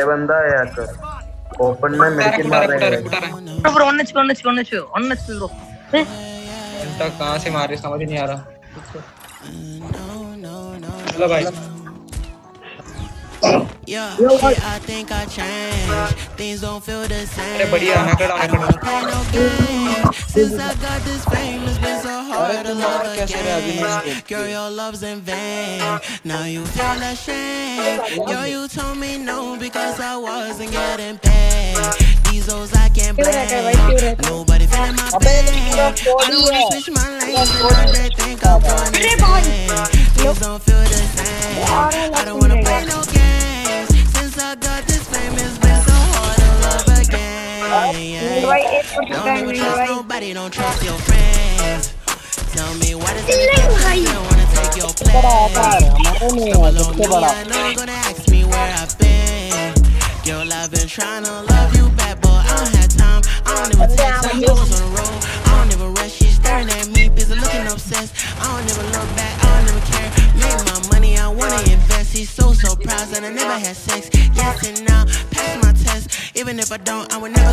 ఏ బందా యాక open में medical मार रहा है bro on H on H on H on H bro घंटा कहाँ से मार रहे समझ नहीं आ रहा चलो भाई Yo, I think I changed. Things don't feel the same. I don't play no games since I got this famous it's been so hard to love again. Girl, your love's in vain. Now you feel ashamed. Yo, you told me no because I wasn't getting paid. These hoes I can't blame. Nobody feeling my pain. I don't wanna switch my lanes and now they think I'm doing insane. Things don't feel the same. I don't wanna play no games. Since I got this fame, it's been so hard to love again. Don't ever trust nobody, don't trust your friends. Tell me why does everybody don't wanna take your place? Come along, me, I know you're gonna ask me where I've been. Girl, I've been trying to love you back, but I don't have time. I don't even I'm on the road. I don't even rush, she's staring at me, busy looking obsessed. I don't even look back, I don't even care. Made my money, I wanna invest. He's so surprised that I never had sex. Yes and now, pass my test. Even if I don't, I would never.